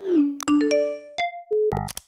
Mm-hmm.